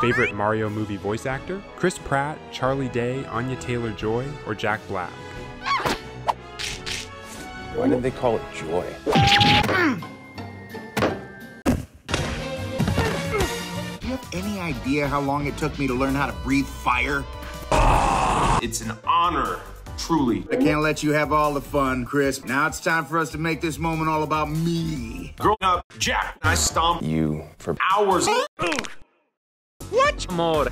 Favorite Mario movie voice actor? Chris Pratt, Charlie Day, Anya Taylor Joy, or Jack Black? Why did they call it joy? Do you have any idea how long it took me to learn how to breathe fire? It's an honor, truly. I can't let you have all the fun, Chris. Now it's time for us to make this moment all about me. Growing up, Jack, I stomped You for hours. Watch more.